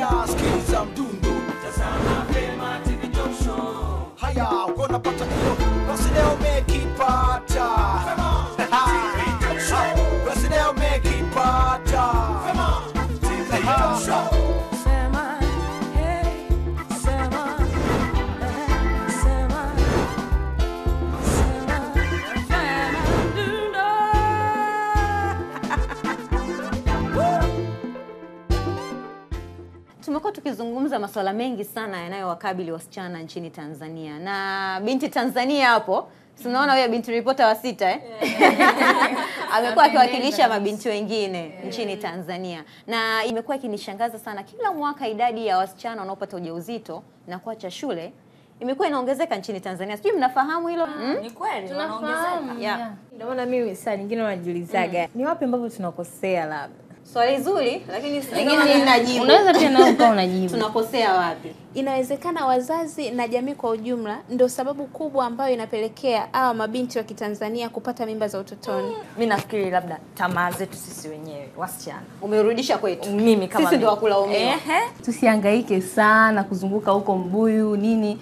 haya sikiza mdundo haya tukizungumza masuala mengi sana yanayowakabili wasichana nchini Tanzania na binti Tanzania hapo tunaona huyo binti ripota wa sita eh? amekuwa akiwakilisha mabinti wengine nchini Tanzania, na imekuwa ikinishangaza sana, kila mwaka idadi ya wasichana wanaopata ujauzito na kuacha shule imekuwa inaongezeka nchini Tanzania. Sijui mnafahamu hilo mm? Ni kweli. Yeah. yeah. Ndio maana mimi saa nyingine najiulizaga ni wapi ambapo tunakosea labda. Swali zuri, lakini najibu. Unaweza pia nao ukawa unajibu. tunakosea wapi? Inawezekana wazazi na jamii kwa ujumla ndio sababu kubwa ambayo inapelekea hawa mabinti wa Kitanzania kupata mimba za utotoni. Mm. Mimi nafikiri labda tamaa zetu sisi wenyewe wasichana. Umerudisha kwetu. Mimi kama Sisi ndio wakulaumiwa. Ehe. tusihangaike sana kuzunguka huko mbuyu nini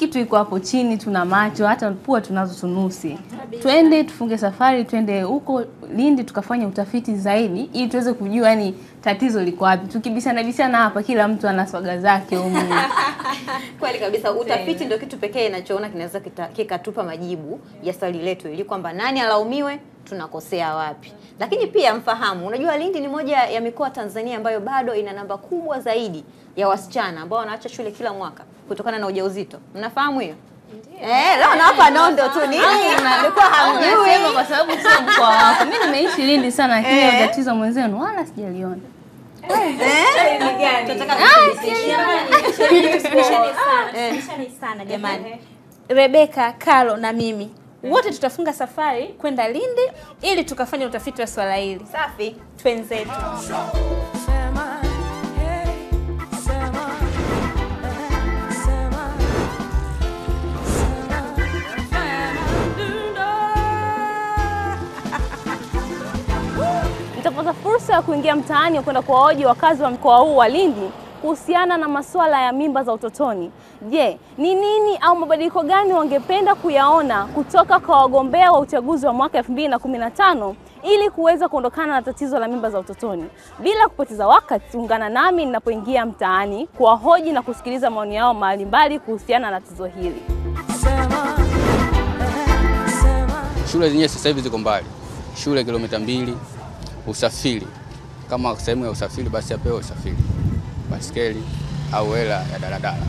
kitu iko hapo chini tuna macho hata pua tunazo tunusi. Twende tufunge safari twende huko lindi tukafanya utafiti zaidi ili tuweze kujua yani tatizo liko wapi. Tukibisana bisana hapa kila mtu ana swaga zake humu. Kweli kabisa, utafiti ndio kitu pekee inachoona kinaweza kikatupa majibu ya swali letu ili kwamba nani alaumiwe, tunakosea wapi. Lakini pia mfahamu, unajua Lindi ni moja ya mikoa Tanzania ambayo bado ina namba kubwa zaidi ya wasichana ambao wanaacha shule kila mwaka kutokana na ujauzito. Mnafahamu hiyo? Eh, leo nawapa nondo tu nini? Nilikuwa hamjui. kwa sababu sio mkoa wako. Mimi nimeishi lindi sana lakini hiyo tatizo mwenzenu wala sijaliona. Tunataka sana jamani. Rebeka, Karo na mimi wote tutafunga safari kwenda Lindi ili tukafanya utafiti wa swala hili. safi. Twenzetu. Nitapata fursa ya kuingia mtaani kwenda kuwahoji wakazi wa mkoa huu wa Lindi kuhusiana na masuala ya mimba za utotoni. Je, ni nini au mabadiliko gani wangependa kuyaona kutoka kwa wagombea wa uchaguzi wa mwaka 2015 ili kuweza kuondokana na tatizo la mimba za utotoni? Bila kupoteza wakati, ungana nami ninapoingia mtaani kuwahoji na kusikiliza maoni yao mbalimbali kuhusiana na tatizo hili. Shule zenyewe sasa hivi ziko mbali, shule kilomita mbili. Usafiri kama sehemu ya usafiri, basi apewe usafiri, baskeli au hela ya daladala,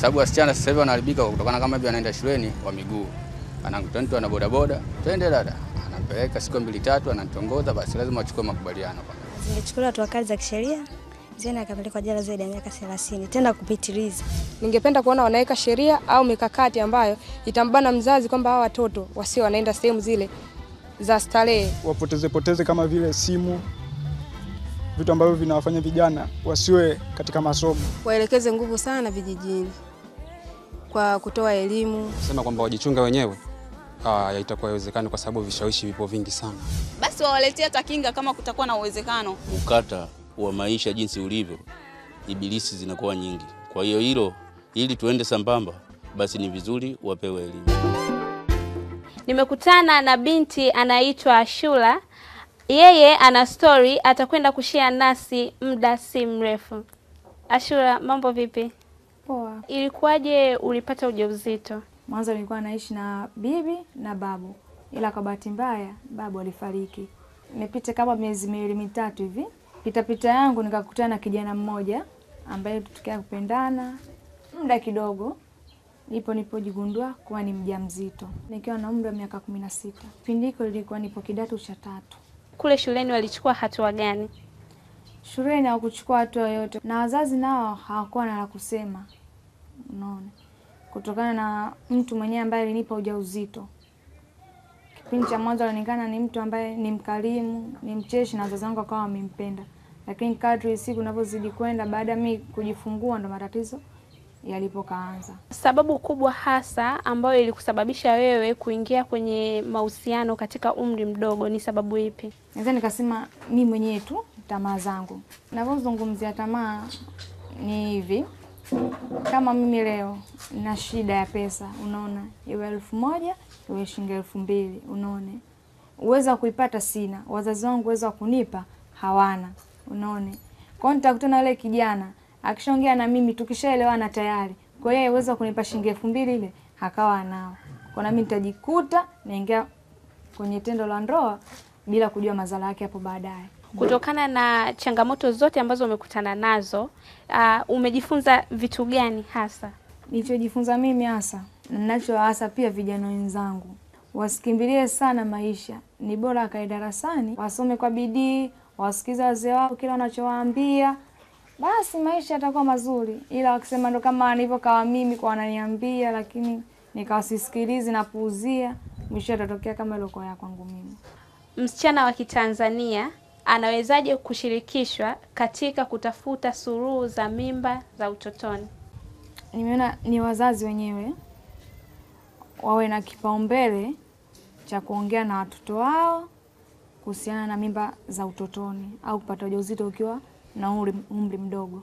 sababu wasichana sasa hivi wanaharibika kutokana kama hivi, anaenda shuleni wa miguu, anakutana ana bodaboda, twende dada, anampeleka siku mbili tatu, anatongoza, basi lazima achukue makubaliano kwa Zingechukuliwa hatua kali za kisheria zena akapelekwa jela zaidi ya miaka 30 tena kupitiliza. Ningependa kuona wanaweka sheria au mikakati ambayo itambana mzazi kwamba hawa watoto wasio wanaenda sehemu zile za starehe. wapoteze poteze kama vile simu, vitu ambavyo vinawafanya vijana wasiwe katika masomo. Waelekeze nguvu sana vijijini kwa kutoa elimu. Sema kwamba wajichunga wenyewe ah, itakuwa haiwezekani kwa sababu vishawishi vipo vingi sana. basi wawaletea hata kinga kama kutakuwa na uwezekano. ukata wa maisha jinsi ulivyo, ibilisi zinakuwa nyingi. Kwa hiyo hilo, ili tuende sambamba, basi ni vizuri wapewe elimu. Nimekutana na binti anaitwa Ashura. Yeye ana story atakwenda kushia nasi muda si mrefu. Ashura, mambo vipi? Poa. Ilikuwaje ulipata ujauzito? Mwanzo nilikuwa naishi na bibi na babu, ila kwa bahati mbaya babu alifariki. Imepita kama miezi miwili mitatu hivi, pitapita yangu nikakutana na kijana mmoja ambaye tukia kupendana muda kidogo, ndipo nipojigundua kuwa ni mjamzito nikiwa na umri wa miaka kumi na sita. Kipindi hiko nilikuwa nipo kidato cha tatu. Kule shuleni walichukua hatua gani? Shuleni hawakuchukua hatua yoyote, na wazazi nao hawakuwa na la kusema, unaona, kutokana na mtu mwenyewe ambaye alinipa ujauzito. Kipindi cha mwanzo alionekana ni mtu ambaye ni mkarimu, ni mcheshi, na wazazi wangu wakawa wamempenda, lakini kadri siku navyozidi kwenda, baada ya mimi kujifungua, ndo matatizo yalipokaanza. Sababu kubwa hasa ambayo ilikusababisha wewe kuingia kwenye mahusiano katika umri mdogo ni sababu ipi? Naweza nikasema mi mwenyewe tu tamaa zangu. Navyozungumzia tamaa ni hivi, kama mimi leo na shida ya pesa, unaona, iwe elfu moja iwe shilingi elfu mbili unaone, uwezo wa kuipata sina, wazazi wangu uwezo wa kunipa hawana, unaona. Kwa hiyo nitakutana yule kijana akishaongea na mimi, tukishaelewana tayari, kwa hiyo uwezo wa kunipa shilingi elfu mbili ile akawa anao, kwa nami nitajikuta naingia kwenye tendo la ndoa bila kujua madhara yake hapo baadaye. Kutokana na changamoto zote ambazo umekutana nazo, uh, umejifunza vitu gani hasa? Nilichojifunza mimi hasa na ninachowaasa pia vijana wenzangu wasikimbilie sana maisha, ni bora akae darasani, wasome kwa bidii, wasikize wazee wao kila wanachowaambia, basi maisha yatakuwa mazuri. Ila wakisema ndo kama nilivyokawa mimi kwa wananiambia, lakini nikawasisikilizi na puuzia, mwisho yatatokea kama iliokuwa ya kwangu mimi. Msichana wa Kitanzania anawezaje kushirikishwa katika kutafuta suluhu za mimba za utotoni? Nimeona ni wazazi wenyewe wawe na kipaumbele cha kuongea na watoto wao kuhusiana na mimba za utotoni au kupata ujauzito ukiwa na umri, umri mdogo.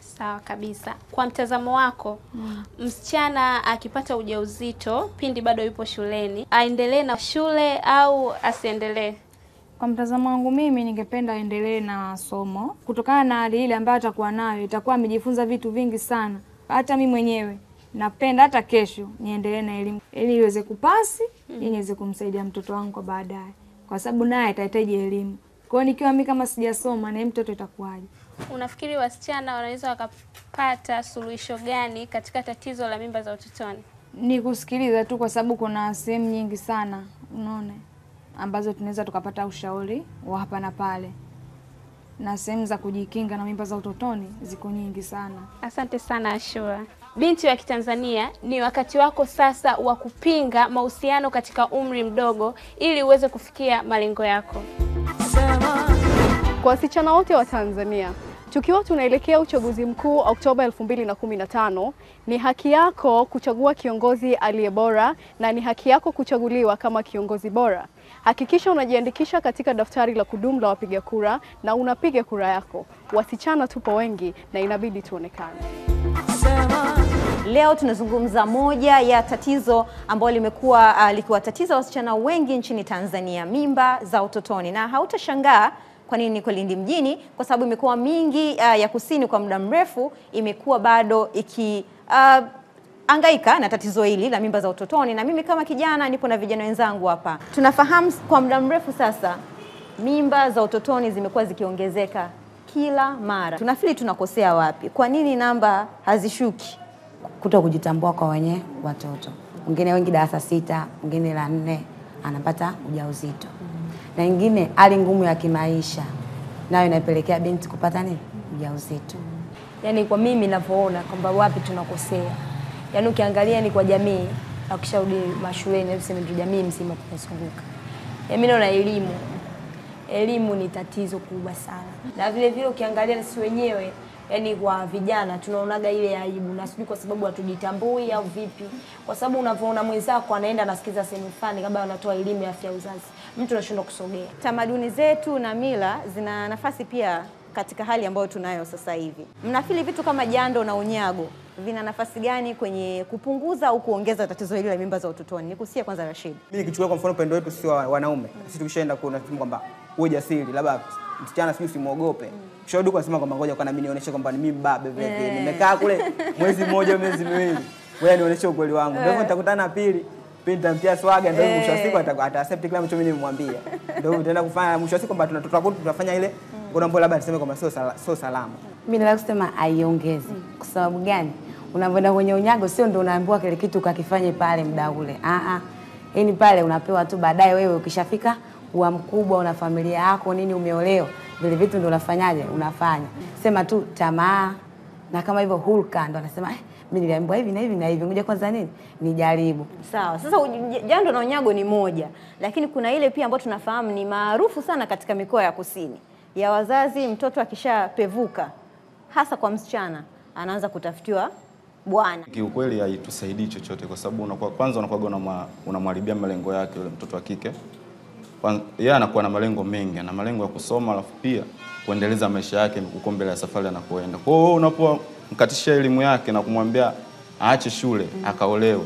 Sawa kabisa. Kwa mtazamo wako, mm, msichana akipata ujauzito pindi bado yupo shuleni, aendelee na shule au asiendelee? Kwa mtazamo wangu mimi, ningependa aendelee na somo kutokana na hali ile ambayo atakuwa nayo, itakuwa amejifunza vitu vingi sana. Hata mi mwenyewe napenda hata kesho niendelee na elimu ili iweze kupasi, ili niweze kumsaidia mtoto wangu kwa baadaye, kwa sababu naye atahitaji elimu. Kwa hiyo nikiwa mi kama sijasoma, na yeye mtoto itakuwaje? Unafikiri wasichana wanaweza wakapata suluhisho gani katika tatizo la mimba za utotoni? Ni kusikiliza tu, kwa sababu kuna sehemu nyingi sana, unaona, ambazo tunaweza tukapata ushauri wa hapa na pale, na sehemu za kujikinga na mimba za utotoni ziko nyingi sana. Asante sana Ashura. Binti wa Kitanzania, ni wakati wako sasa wa kupinga mahusiano katika umri mdogo ili uweze kufikia malengo yako. Kwa wasichana wote wa Tanzania, tukiwa tunaelekea uchaguzi mkuu Oktoba 2015, ni haki yako kuchagua kiongozi aliye bora na ni haki yako kuchaguliwa kama kiongozi bora. Hakikisha unajiandikisha katika daftari la kudumu la wapiga kura na unapiga kura yako. Wasichana tupo wengi na inabidi tuonekane. Leo tunazungumza moja ya tatizo ambalo limekuwa uh, likiwatatiza wasichana wengi nchini Tanzania, mimba za utotoni, na hautashangaa kwa nini niko Lindi mjini, kwa sababu imekuwa mingi uh, ya kusini kwa muda mrefu imekuwa bado iki uh, angaika na tatizo hili la mimba za utotoni, na mimi kama kijana nipo na vijana wenzangu hapa, tunafahamu kwa muda mrefu sasa mimba za utotoni zimekuwa zikiongezeka kila mara. Tunafili tunakosea wapi? Kwa nini namba hazishuki? kuto kujitambua kwa wenye watoto. Wengine wengi darasa sita, wengine la nne anapata ujauzito, na wengine hali ngumu ya kimaisha nayo inapelekea binti kupata nini, ujauzito. Yaani kwa mimi ninavyoona kwamba wapi tunakosea, yaani ukiangalia ni kwa jamii, akisharudi mashuleni, au tuseme ndio jamii mzima tunazunguka. Yaani mimi naona elimu, elimu ni tatizo kubwa sana, na vile vile ukiangalia sisi wenyewe yaani kwa vijana tunaonaga ile aibu, na sijui kwa sababu hatujitambui au vipi, kwa sababu unavyoona mwenzako anaenda anasikiza sehemu fulani, kabla wanatoa elimu ya afya uzazi, mtu anashindwa kusogea. Tamaduni zetu na mila zina nafasi pia katika hali ambayo tunayo sasa hivi. Mnafili vitu kama jando na unyago vina nafasi gani kwenye kupunguza au kuongeza tatizo hili la mimba za utotoni? Nikusikia kwanza Rashid. Mimi nikichukua kwa mfano upendo wetu sio wanaume. Mm. sisi tukishaenda kuna kwamba uwe jasiri, labda msichana sijui usimwogope. Kisharudi kwa nasema kwamba ngoja kwa nami nionyeshe kwamba ni mimi babe vile vile. Eh. Nimekaa kule mwezi mmoja miezi miwili. Ngoja nionyeshe ukweli wangu. Ndio yeah. nitakutana na pili. Pili nitamtia swaga ndio mwisho wa siku ata accept kile ambacho mimi nimemwambia. Ndio utaenda tutaenda kufanya mwisho wa siku kwamba tunatoka kwetu tunafanya ile ngono ambayo labda niseme kwamba sio sio salama. Mimi nataka kusema aiongeze. Kwa sababu gani? Unavyoenda kwenye unyago sio ndio unaambiwa kile kitu ukakifanye pale muda ule. Ah ah. Yaani pale unapewa tu baadaye wewe ukishafika uwa mkubwa una familia yako nini umeolewa. Vile vitu ndio unafanyaje? Unafanya. Sema tu tamaa na kama hivyo hulka ndo anasema eh, mimi niliambiwa hivi na hivi na hivi. Ngoja kwanza nini? Nijaribu. Sawa. Sasa jando na unyago ni moja, lakini kuna ile pia ambayo tunafahamu ni maarufu sana katika mikoa ya kusini ya wazazi, mtoto akishapevuka, hasa kwa msichana, anaanza kutafutiwa bwana. Kiukweli haitusaidii chochote kwa sababu unakuwa kwanza unakuwa unamharibia malengo yake yule mtoto wa kike yeye anakuwa na malengo mengi, ana malengo ya kusoma, alafu pia kuendeleza maisha yake huko mbele ya safari anakoenda. Kwa hiyo wewe unapomkatisha elimu yake na kumwambia aache shule mm, akaolewe,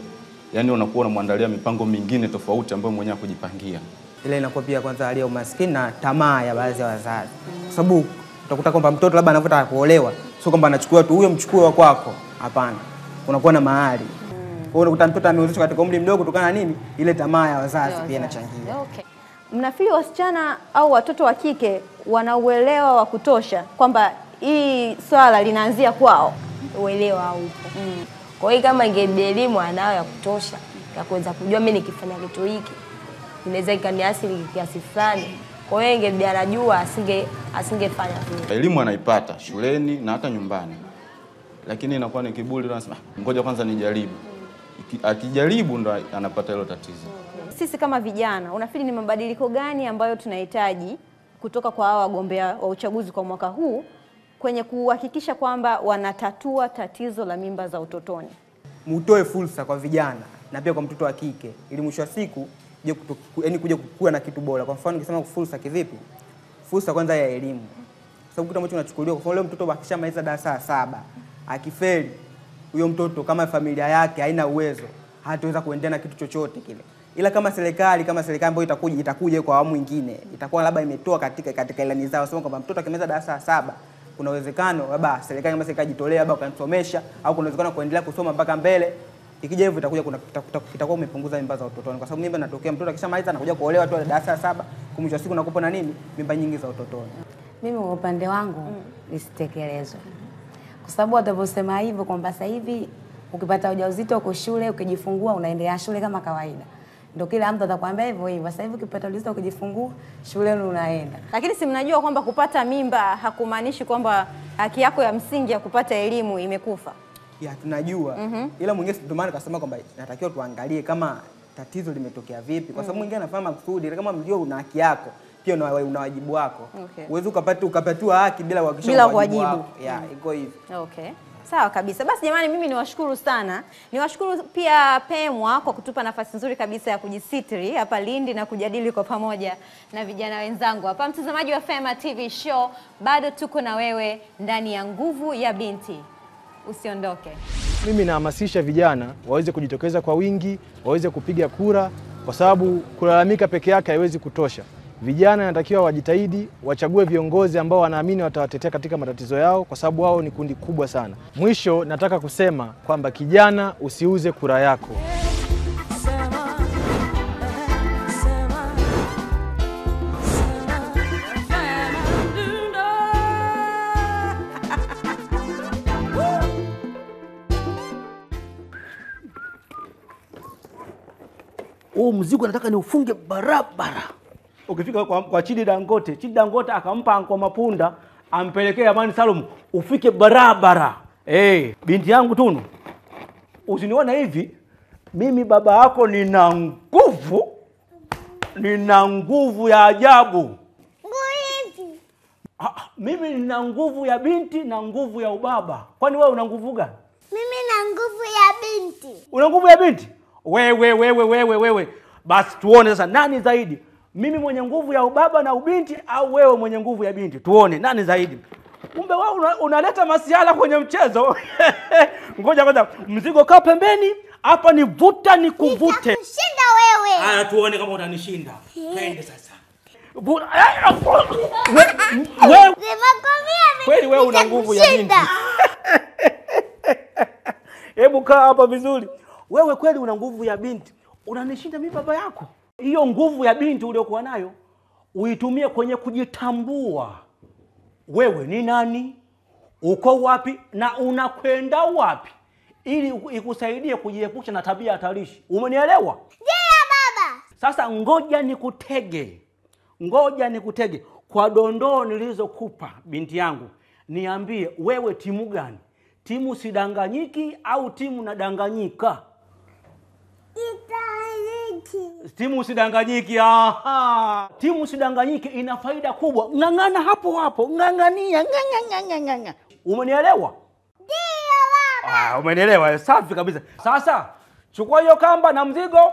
yani unakuwa unamwandalia mipango mingine tofauti ambayo mwenyewe kujipangia. ile inakuwa pia kwanza hali ya umaskini na tamaa ya baadhi ya wazazi, kwa sababu utakuta kwamba mtoto labda anavyotaka kuolewa, sio kwamba anachukua tu huyo mchukue wa kwako, hapana, kunakuwa na mahali. Kwa hiyo unakuta mtoto ameozeshwa katika umri mdogo kutokana na nini? Ile tamaa ya wazazi pia inachangia. Okay. Mnafikiri wasichana au watoto wa kike wana uelewa wa kutosha kwamba hii swala linaanzia kwao? uelewa haupo. Mm. Kwa hiyo kama ingebidi elimu anayo ya kutosha ya kuweza kujua mimi nikifanya kitu hiki inaweza ikaniathiri kiasi fulani. Kwa hiyo ingebidi anajua asinge asingefanya vile. Elimu anaipata shuleni na hata nyumbani, lakini inakuwa ni kiburi, anasema "Ah, ngoja kwanza nijaribu. Akijaribu ndo anapata hilo tatizo. Sisi kama vijana, unafikiri ni mabadiliko gani ambayo tunahitaji kutoka kwa hawa wagombea wa uchaguzi kwa mwaka huu kwenye kuhakikisha kwamba wanatatua tatizo la mimba za utotoni? Mutoe fursa kwa vijana na pia kwa mtoto wa kike, ili mwisho wa siku yaani kuja kukua na kitu bora. Kwa mfano nikisema fursa kivipi? Fursa kwanza ya elimu, sababu kitu ambacho unachukuliwa, kwa mfano leo mtoto akishamaliza darasa la saba akifeli, huyo mtoto kama familia yake haina uwezo, hataweza kuendelea na kitu chochote kile. Ila kama serikali kama serikali ambayo itakuja itakuja kwa awamu nyingine, itakuwa labda imetoa katika katika ilani zao sema kwamba mtoto akimaliza darasa la saba kuna uwezekano labda serikali kama serikali jitolea labda ukamsomesha au kuna uwezekano kuendelea kusoma mpaka mbele. Ikija hivyo itakuja kuna itakuwa umepunguza mimba za utotoni, kwa sababu mimba inatokea mtoto akishamaliza anakuja kuolewa tu darasa la saba, kumwisho siku nakupa na nini mimba nyingi za utotoni. Mimi kwa upande wangu lisitekelezwe, kwa sababu watavyosema hivyo kwamba sasa hivi ukipata ujauzito uko shule, ukijifungua unaendelea shule kama kawaida, ndio kila mtu atakwambia hivyo hivyo. Sasa hivi ukipata ujauzito ukijifungua shuleni unaenda. Lakini si mnajua kwamba kupata mimba hakumaanishi kwamba haki yako ya msingi ya kupata elimu imekufa. ya tunajua mm -hmm. ila mwingine ndio maana kasema kwamba natakiwa tuangalie kama tatizo limetokea vipi, kwa sababu Mhm. mwingine anafanya makusudi. Kama mjua una haki yako pia una, una wajibu wako Okay. uwezi ukapata ukapatiwa haki bila kuhakikisha Bila wajibu kuwajibu. yeah, mm. iko hivyo. Okay. Sawa kabisa. Basi jamani, mimi niwashukuru sana. Niwashukuru pia Pemwa kwa kutupa nafasi nzuri kabisa ya kujisitiri hapa Lindi na kujadili kwa pamoja na vijana wenzangu hapa. Mtazamaji wa Fema TV Show, bado tuko na wewe ndani ya Nguvu ya Binti. Usiondoke. Mimi nahamasisha vijana waweze kujitokeza kwa wingi, waweze kupiga kura, kwa sababu kulalamika peke yake haiwezi kutosha. Vijana inatakiwa wajitahidi, wachague viongozi ambao wanaamini watawatetea katika matatizo yao, kwa sababu wao ni kundi kubwa sana. Mwisho, nataka kusema kwamba kijana, usiuze kura yako. huu mzigo nataka niufunge barabara. Ukifika kwa, kwa Chidi Dangote, Chidi Dangote akampa Anko Mapunda ampelekee Amani Salum, ufike barabara. Hey, binti yangu Tunu, usiniona hivi, mimi baba yako nina nguvu, nina nguvu ya ajabu. Ah, mimi nina nguvu ya binti na nguvu ya ubaba. Kwani wewe una nguvu gani? Mimi na nguvu ya binti. Una nguvu ya binti? Wewe wewe wewe wewe. Basi tuone sasa nani zaidi, mimi mwenye nguvu ya ubaba na ubinti au wewe mwenye nguvu ya binti? Tuone nani zaidi. Kumbe wewe una, unaleta masiala kwenye mchezo. Ngoja kwanza, mzigo kaa pembeni, hapa ni vuta ni kuvute. Shinda wewe. Haya, tuone kama utanishinda. Twende sasa. Eh, Nimekwambia kweli wewe una nguvu ya binti. Hebu kaa hapa vizuri. Wewe kweli una nguvu ya binti, unanishinda mimi baba yako. Hiyo nguvu ya binti uliokuwa nayo uitumie kwenye kujitambua. Wewe ni nani, uko wapi na unakwenda wapi, ili ikusaidie kujiepusha na tabia hatarishi. Umenielewa? Yeah, baba. Sasa ngoja nikutege, ngoja nikutege kwa dondoo nilizokupa binti yangu. Niambie wewe, timu gani? Timu sidanganyiki au timu nadanganyika? Timu usidanganyiki. Aha. Timu usidanganyiki ina faida kubwa. Ng'ang'ana hapo hapo, ng'ang'ania, ng'ang'ang'ang'ang'a. Umenielewa? Baba. Ah, umenielewa. Safi kabisa. Sasa chukua hiyo kamba na mzigo,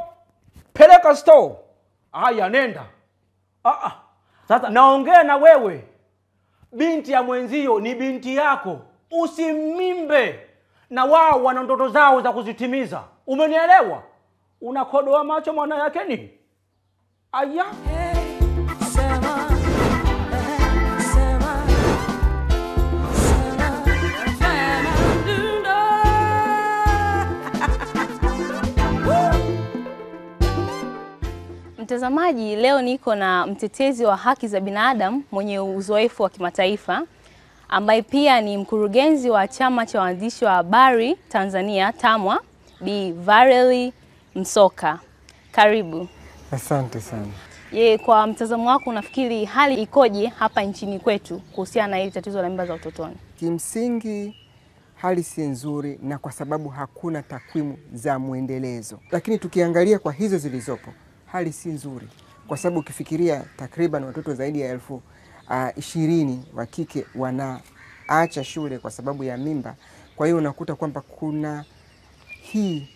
peleka store. Haya, nenda Ah, ah. Sasa naongea na wewe, binti ya mwenzio ni binti yako, usimimbe, na wao wana ndoto zao za kuzitimiza. Umenielewa? Unakodoa macho mwana yake ni Aya. Mtazamaji, leo niko na mtetezi wa haki za binadamu mwenye uzoefu wa kimataifa ambaye pia ni mkurugenzi wa chama cha waandishi wa habari Tanzania TAMWA, Bi Varely Msoka. Karibu. Asante sana. Je, kwa mtazamo wako unafikiri hali ikoje hapa nchini kwetu kuhusiana na hili tatizo la mimba za utotoni? Kimsingi hali si nzuri, na kwa sababu hakuna takwimu za mwendelezo, lakini tukiangalia kwa hizo zilizopo, hali si nzuri, kwa sababu ukifikiria takriban watoto zaidi ya elfu uh, ishirini wa kike wanaacha shule kwa sababu ya mimba. Kwa hiyo unakuta kwamba kuna hii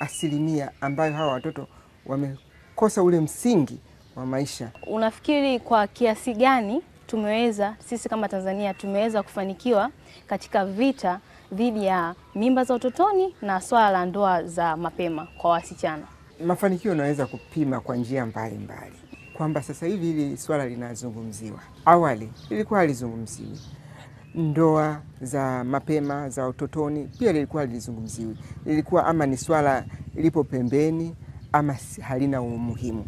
asilimia ambayo hawa watoto wamekosa ule msingi wa maisha. Unafikiri kwa kiasi gani tumeweza sisi kama Tanzania tumeweza kufanikiwa katika vita dhidi ya mimba za utotoni na swala la ndoa za mapema kwa wasichana? Mafanikio unaweza kupima kwa njia mbalimbali, kwamba sasa hivi hili swala linazungumziwa. Awali ilikuwa halizungumziwi, ndoa za mapema za utotoni pia lilikuwa lilizungumziwi, lilikuwa ama ni swala lipo pembeni ama halina umuhimu.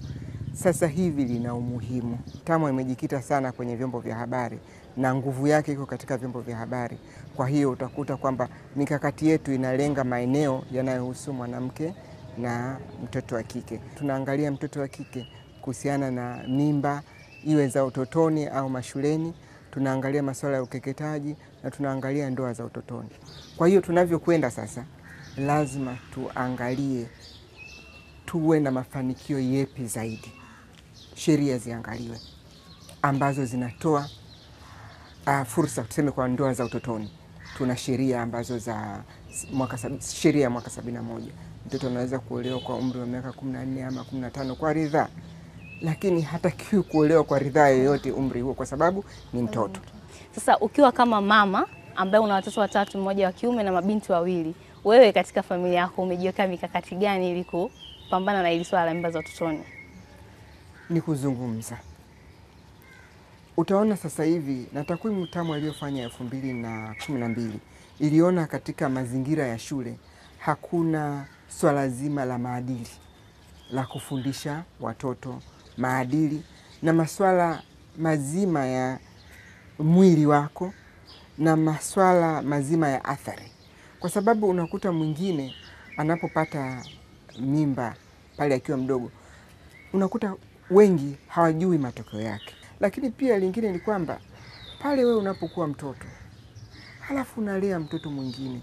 Sasa hivi lina umuhimu. TAMWA imejikita sana kwenye vyombo vya habari na nguvu yake iko katika vyombo vya habari. Kwa hiyo utakuta kwamba mikakati yetu inalenga maeneo yanayohusu mwanamke na mtoto wa kike. Tunaangalia mtoto wa kike kuhusiana na mimba, iwe za utotoni au mashuleni. Tunaangalia masuala ya ukeketaji na tunaangalia ndoa za utotoni. Kwa hiyo tunavyokwenda sasa, lazima tuangalie tuwe na mafanikio yepi zaidi. Sheria ziangaliwe ambazo zinatoa uh, fursa tuseme kwa ndoa za utotoni. Tuna sheria ambazo za sheria ya mwaka sabini na moja mtoto anaweza kuolewa kwa umri wa miaka kumi na nne ama kumi na tano kwa ridhaa, lakini hatakiwi kuolewa kwa ridhaa yoyote umri huo, kwa sababu ni mtoto. Sasa ukiwa kama mama ambaye una watoto watatu, mmoja wa kiume na mabinti wawili, wewe katika familia yako umejiweka mikakati gani ili kupambana na hili swala la mimba za utotoni? ni kuzungumza. Utaona sasa hivi na takwimu TAMWA aliyofanya elfu mbili na kumi na mbili iliona katika mazingira ya shule hakuna swala zima la maadili la kufundisha watoto maadili na maswala mazima ya mwili wako na maswala mazima ya athari, kwa sababu unakuta mwingine anapopata mimba pale akiwa mdogo unakuta wengi hawajui matokeo yake. Lakini pia lingine ni kwamba pale wewe unapokuwa mtoto halafu unalea mtoto mwingine,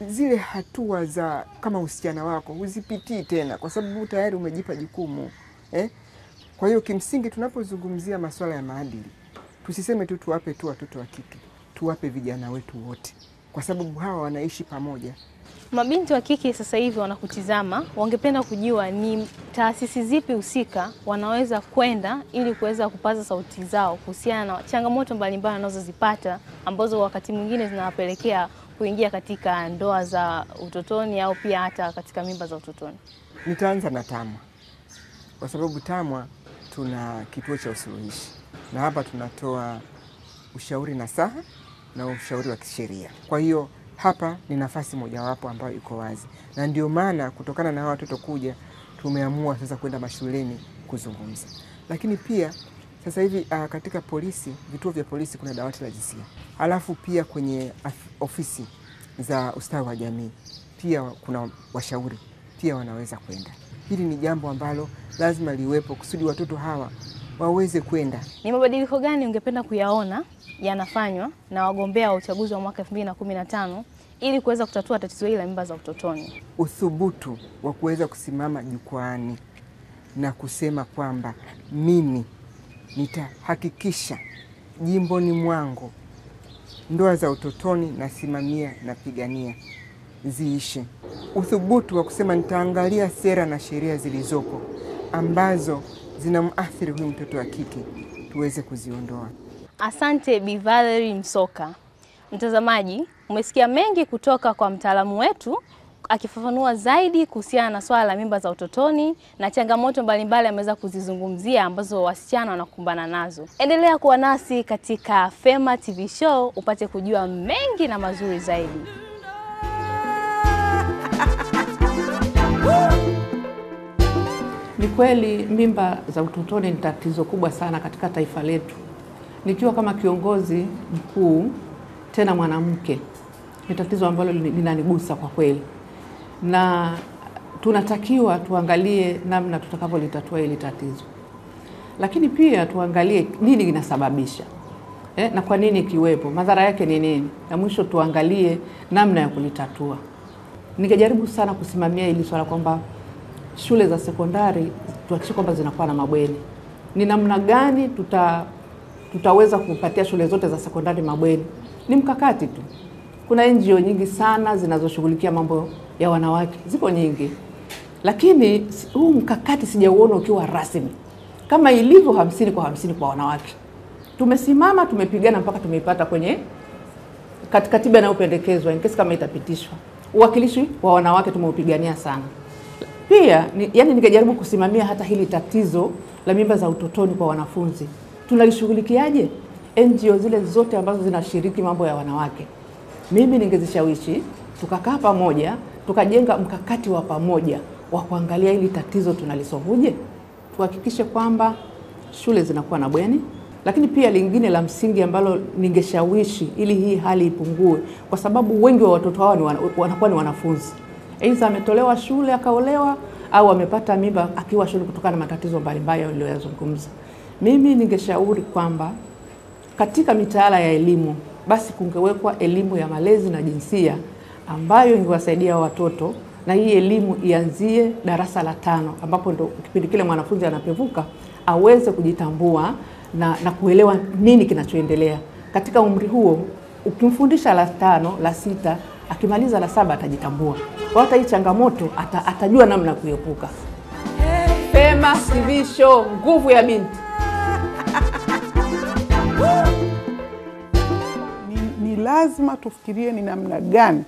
zile hatua za kama usichana wako huzipitii tena, kwa sababu tayari umejipa jukumu eh? Kwa hiyo kimsingi, tunapozungumzia masuala ya maadili, tusiseme tu tuwape tu watoto wa kike, tuwape vijana wetu wote, kwa sababu hawa wanaishi pamoja. Mabinti wa kike sasa hivi wanakutizama, wangependa kujua ni taasisi zipi husika wanaweza kwenda ili kuweza kupaza sauti zao kuhusiana na changamoto mbalimbali wanazozipata ambazo wakati mwingine zinawapelekea kuingia katika ndoa za utotoni au pia hata katika mimba za utotoni. Nitaanza na TAMWA kwa sababu TAMWA tuna kituo cha usuluhishi na hapa tunatoa ushauri na saha na ushauri wa kisheria. Kwa hiyo hapa ni nafasi mojawapo ambayo iko wazi, na ndio maana kutokana na hawa watoto kuja, tumeamua sasa kwenda mashuleni kuzungumza. Lakini pia sasa hivi uh, katika polisi, vituo vya polisi kuna dawati la jinsia, alafu pia kwenye ofisi za ustawi wa jamii pia kuna washauri pia wanaweza kwenda. Hili ni jambo ambalo lazima liwepo kusudi watoto hawa waweze kwenda. Ni mabadiliko gani ungependa kuyaona yanafanywa na wagombea wa uchaguzi wa mwaka 2015 ili kuweza kutatua tatizo hili la mimba za utotoni? uthubutu wa kuweza kusimama jukwaani na kusema kwamba mimi nitahakikisha jimboni mwangu ndoa za utotoni nasimamia, napigania ziishe. Uthubutu wa kusema nitaangalia sera na sheria zilizopo ambazo zinamathiri huyu mtoto wa kike tuweze kuziondoa. Asante Bi Valerie Msoka. Mtazamaji, umesikia mengi kutoka kwa mtaalamu wetu akifafanua zaidi kuhusiana na swala la mimba za utotoni na changamoto mbalimbali ameweza kuzizungumzia ambazo wasichana wanakumbana nazo. Endelea kuwa nasi katika Fema TV Show upate kujua mengi na mazuri zaidi. Ni kweli mimba za utotoni ni tatizo kubwa sana katika taifa letu. Nikiwa kama kiongozi mkuu tena mwanamke, ni tatizo ambalo linanigusa kwa kweli, na tunatakiwa tuangalie namna tutakavyolitatua hili tatizo, lakini pia tuangalie nini kinasababisha eh, na kwa nini ikiwepo, madhara yake ni nini, na mwisho tuangalie namna ya kulitatua. Ningejaribu sana kusimamia hili swala kwamba shule za sekondari tuhakikishe kwamba zinakuwa na mabweni. Ni namna gani tuta, tutaweza kupatia shule zote za sekondari mabweni? Ni mkakati tu. Kuna NGO nyingi sana zinazoshughulikia mambo ya wanawake, ziko nyingi, lakini huu mkakati sijauona ukiwa rasmi kama ilivyo hamsini kwa hamsini kwa wanawake. Tumesimama tumepigana mpaka tumeipata kwenye kat- katiba inayopendekezwa in case kama itapitishwa. Uwakilishi wa wanawake tumeupigania sana pia ni, yani nikajaribu kusimamia hata hili tatizo la mimba za utotoni kwa wanafunzi tunalishughulikiaje? NGO zile zote ambazo zinashiriki mambo ya wanawake, mimi ningezishawishi tukakaa pamoja, tukajenga mkakati wa pamoja wa kuangalia hili tatizo tunalisovuje, tuhakikishe kwamba shule zinakuwa na bweni. Lakini pia lingine la msingi ambalo ningeshawishi ili hii hali ipungue, kwa sababu wengi wa watoto hawa wanakuwa ni wanafunzi aidha ametolewa shule akaolewa au amepata mimba akiwa shule kutokana na matatizo mbalimbali aliyoyazungumza. Mimi ningeshauri kwamba katika mitaala ya elimu basi kungewekwa elimu ya malezi na jinsia ambayo ingewasaidia watoto, na hii elimu ianzie darasa la tano, ambapo ndo kipindi kile mwanafunzi anapevuka aweze kujitambua na, na kuelewa nini kinachoendelea katika umri huo. Ukimfundisha la tano, la sita, akimaliza la saba atajitambua. Kwa hata hii changamoto ata, atajua namna ya kuepuka. pema TV Show, nguvu ya binti. Lazima tufikirie ni namna gani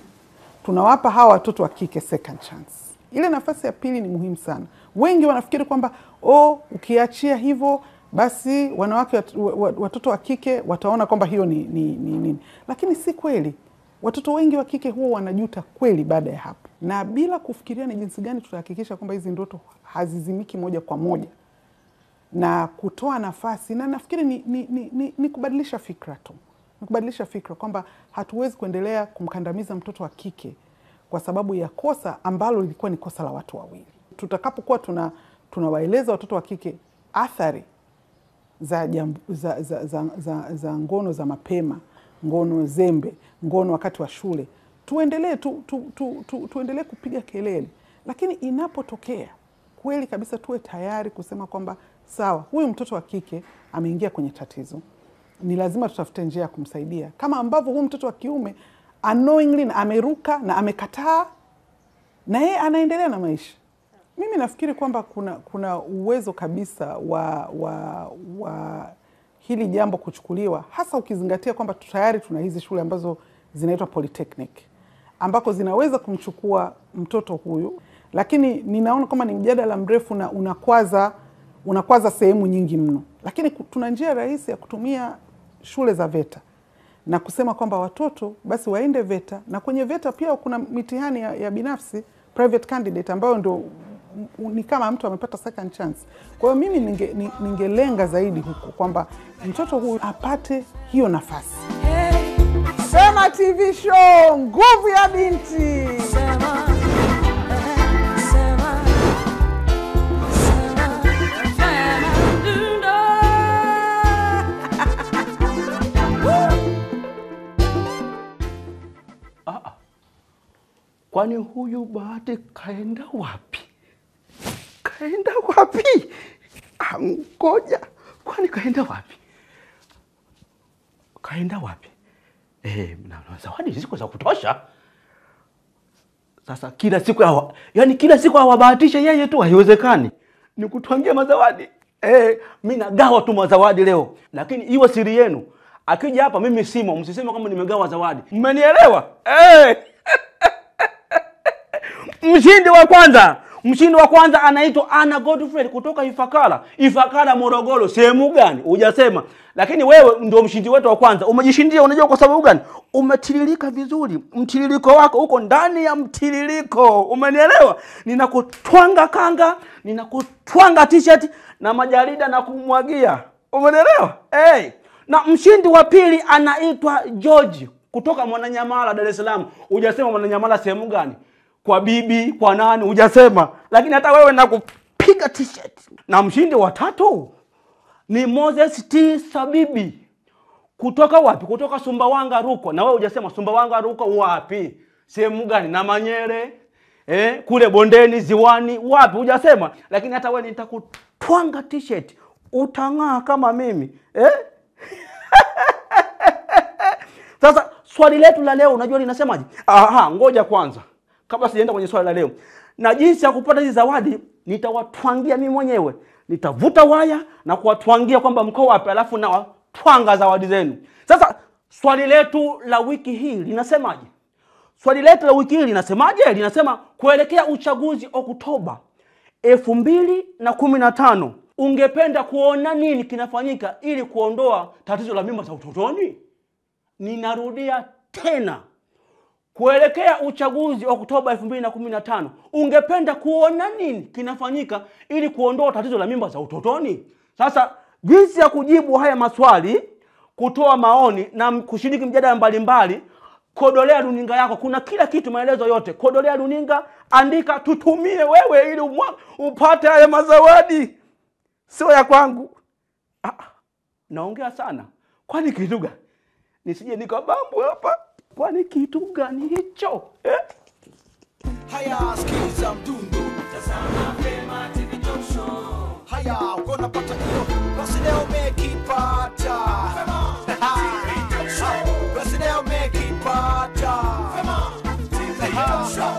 tunawapa hawa watoto wa kike second chance. Ile nafasi ya pili ni muhimu sana. Wengi wanafikiri kwamba oh, ukiachia hivyo basi wanawake wat- wa- wa- watoto wa kike wataona kwamba hiyo ni nini ni, ni, lakini si kweli. Watoto wengi wa kike huwa wanajuta kweli baada ya hapo, na bila kufikiria ni jinsi gani tutahakikisha kwamba hizi ndoto hazizimiki moja kwa moja na kutoa nafasi na nafikiri ni, ni, ni, ni, ni kubadilisha fikra tu, kubadilisha fikra kwamba hatuwezi kuendelea kumkandamiza mtoto wa kike kwa sababu ya kosa ambalo lilikuwa ni kosa la watu wawili. Tutakapokuwa tuna tunawaeleza watoto wa kike athari za, jambu, za, za, za, za, za ngono za mapema, ngono zembe, ngono wakati wa shule, tuendelee tu, tu, tu, tu, tuendelee kupiga kelele, lakini inapotokea kweli kabisa tuwe tayari kusema kwamba sawa, huyu mtoto wa kike ameingia kwenye tatizo, ni lazima tutafute njia ya kumsaidia, kama ambavyo huyu mtoto wa kiume unknowingly ameruka na amekataa na yeye anaendelea na maisha. Mimi nafikiri kwamba kuna, kuna uwezo kabisa wa, wa, wa hili jambo kuchukuliwa, hasa ukizingatia kwamba tayari tuna hizi shule ambazo zinaitwa polytechnic ambako zinaweza kumchukua mtoto huyu, lakini ninaona kama ni mjadala mrefu na unakwaza unakwaza sehemu nyingi mno, lakini tuna njia rahisi ya kutumia shule za VETA na kusema kwamba watoto basi waende VETA, na kwenye VETA pia kuna mitihani ya, ya binafsi private candidate ambayo ndo ni kama mtu amepata second chance. Kwa hiyo mimi ninge, ningelenga zaidi huko kwamba mtoto huyu apate hiyo nafasi. Sema TV show, nguvu ya binti. Kwani huyu Bahati kaenda wapi? Kaenda wapi? Angoja, kwani kaenda wapi? Kaenda wapi? Eh, na zawadi ziko za kutosha. Sasa kila siku hawa, yani kila siku hawabahatishe yeye tu, haiwezekani. Ni kutwangia mazawadi. Eh, mi nagawa tu mazawadi leo, lakini iwe siri yenu. Akija hapa mimi simo, msiseme kama nimegawa zawadi. Mmenielewa? Eh. Mshindi wa kwanza, mshindi wa kwanza anaitwa Ana Godfrey kutoka Ifakara. Ifakara Morogoro, sehemu gani? Hujasema. Lakini wewe ndio mshindi wetu wa kwanza. Umejishindia, unajua kwa sababu gani? Umetiririka vizuri. Mtiririko wako uko ndani ya mtiririko. Umenielewa? Ninakutwanga kanga, ninakutwanga t-shirt na majarida na kumwagia. Umenielewa? Hey. Na mshindi wa pili anaitwa George kutoka Mwananyamala, Dar es Salaam. Hujasema Mwananyamala sehemu gani? Kwa bibi, kwa nani? Hujasema. Lakini hata wewe nakupiga t-shirt. Na mshindi wa tatu ni Moses T Sabibi kutoka wapi? Kutoka Sumbawanga Ruko. Na wewe hujasema Sumbawanga Ruko wapi? Sehemu gani? Na Manyere eh, kule bondeni, ziwani, wapi? Hujasema. Lakini hata wewe nitakutwanga t-shirt, utang'aa kama mimi eh? Sasa swali letu la leo unajua linasemaje? Aha, ngoja kwanza kabla sijaenda kwenye swala la leo, na jinsi ya kupata hizi zawadi nitawatwangia mimi mwenyewe. Nitavuta waya na kuwatwangia kwamba mko wapi, alafu nawatwanga zawadi zenu. Sasa swali letu la wiki hii linasemaje? Swali letu la wiki hii linasemaje? Linasema kuelekea uchaguzi Oktoba elfu mbili na kumi na tano ungependa kuona nini kinafanyika ili kuondoa tatizo la mimba za utotoni? Ninarudia tena, kuelekea uchaguzi Oktoba 2015 ungependa kuona nini kinafanyika ili kuondoa tatizo la mimba za utotoni? Sasa jinsi ya kujibu haya maswali, kutoa maoni na kushiriki mjadala mbalimbali, kodolea runinga yako, kuna kila kitu, maelezo yote. Kodolea runinga, andika, tutumie wewe ili umwa, upate haya mazawadi, sio ya kwangu. Ah, naongea sana, kwani kitu? Nisije nikabambu hapa, kwani kitu gani hicho eh? Haya, sikiza mdundo, tazama Fema Television Show. Haya, uko unapata hiyo, basi leo umekipata. Basi leo umekipata. Television Show. Sema,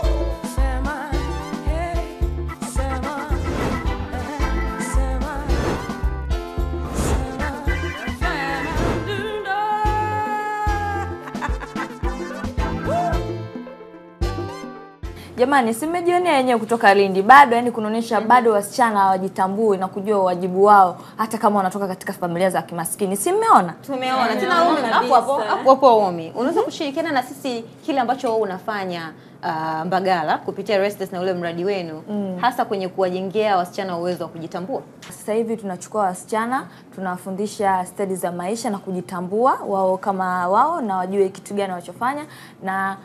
Jamani, si mmejionea yenyewe kutoka Lindi, bado yani kunaonyesha mm -hmm. bado wasichana hawajitambui na kujua wajibu wao, hata kama wanatoka katika familia za kimaskini. Si mmeona? Tumeona tena Umi, hapo hapo hapo hapo Umi, unaweza kushirikiana na sisi kile ambacho wewe unafanya uh, Mbagala kupitia Restless na ule mradi wenu Mm. hasa kwenye kuwajengea wasichana uwezo wa kujitambua. Sasa hivi tunachukua wasichana tunawafundisha stadi za maisha na kujitambua wao kama wao, na wajue kitu gani wanachofanya, na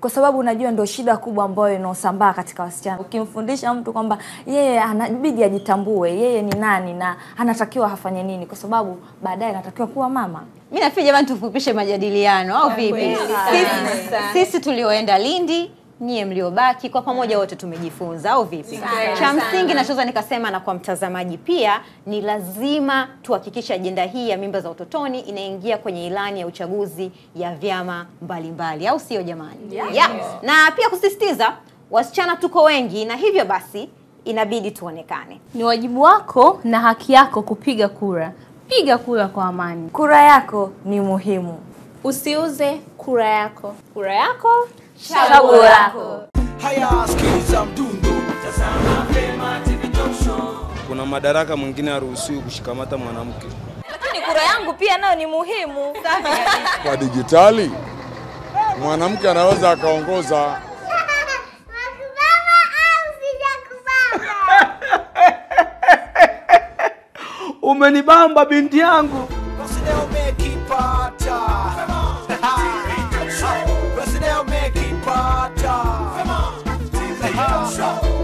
kwa sababu unajua ndio shida kubwa ambayo inaosambaa katika wasichana. Ukimfundisha mtu kwamba yeye anabidi ajitambue yeye ni nani na anatakiwa afanye nini, kwa sababu baadaye anatakiwa kuwa mama. Mi nafikiri jamani, tufupishe majadiliano au vipi? Sisi, sisi tulioenda Lindi, nyie mliobaki, kwa pamoja wote tumejifunza au vipi? Cha msingi nachoweza nikasema, na kwa mtazamaji pia, ni lazima tuhakikishe ajenda hii ya mimba za utotoni inaingia kwenye ilani ya uchaguzi ya vyama mbalimbali, au sio jamani? Yeah. Yeah. Na pia kusisitiza, wasichana tuko wengi, na hivyo basi inabidi tuonekane. Ni wajibu wako na haki yako kupiga kura. Piga kura kwa amani. Kura yako ni muhimu. Usiuze kura yako. Kura yako Chaguo lako. Haya, sikiza mdundo, tazama Fema Television Show. Kuna madaraka mwingine haruhusiwi kushikamata mwanamke Lakini kura yangu pia nayo ni muhimu. kwa dijitali. Mwanamke anaweza akaongoza Umenibamba binti yangu. Come on, TV show.